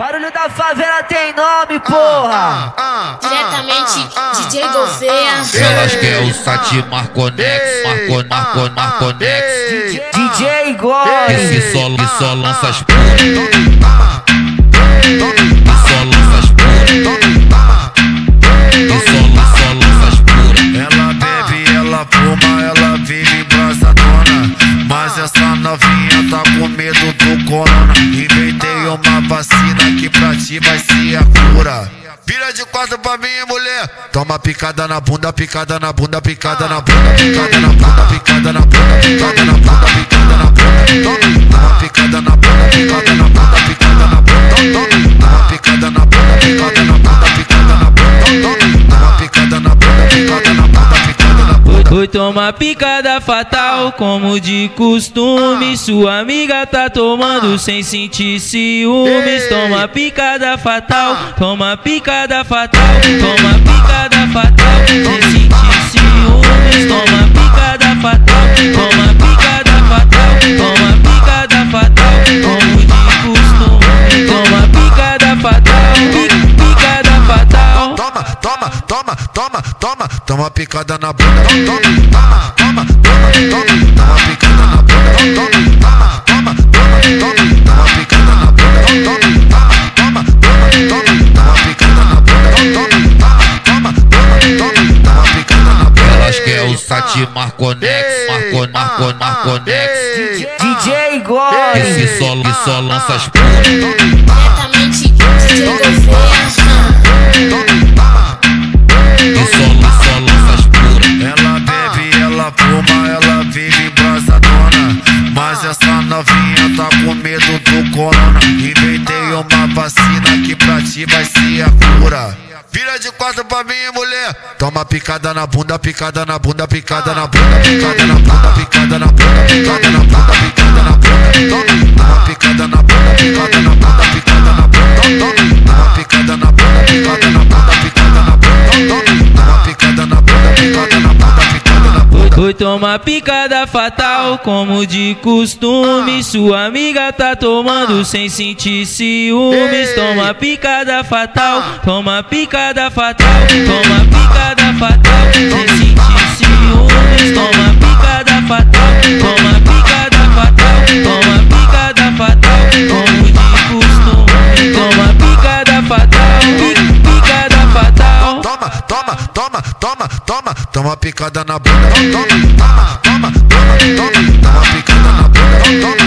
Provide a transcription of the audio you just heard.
Barulho da favela tem nome, porra! Diretamente, DJ Golfeia. Elas quer o Sati Marconex, Marco, Marco, Marconex. DJ Gore! Que só, que só lança as. Que. Que. Ela bebe, ela fuma, ela vive embraçadona. Mas essa novinha tá com medo do corona. Inventei uma ti vai ser a cura. Vira de quatro pra mim, mulher. Toma picada na bunda, picada na bunda, picada na bunda, picada na bunda, picada na bunda, picada na bunda, picada na bunda. Tomar picada fatal, como de costume. Sua amiga tá tomando sem sentir ciúmes. Toma picada fatal, toma picada fatal, toma picada fatal, sem sentir ciúmes. Toma picada fatal, toma picada fatal, toma picada fatal, como de costume. Toma picada fatal, pi- picada fatal. Toma, toma, toma, toma, toma, toma picada na bunda. Toma, toma, toma, toma, toma, toma picada na bunda. Toma, toma, toma, toma, toma, toma picada na bunda. Toma, toma, toma, toma, toma picada na bunda. Toma, toma, toma, toma, toma picada na bunda. Elas quer o Sati Marconex, Marco, Marco, Marconex. DJ Gore! Que só, que só lança as puras. Diretamente, DJ Golfeia. Novinha tá com medo do corona. Inventei uma vacina que pra ti vai ser a cura. Vira de quatro pra mim, mulher. Toma picada na bunda, picada na bunda, picada na bunda, picada na bunda, picada na bunda, picada na bunda, picada na bunda. Tomar picada fatal, como de costume. Sua amiga tá tomando sem sentir ciúmes. Toma picada fatal, toma picada fatal, toma picada toma, toma, toma, picada na bunda. Toma, toma, toma, toma, toma, toma picada na bunda. Toma,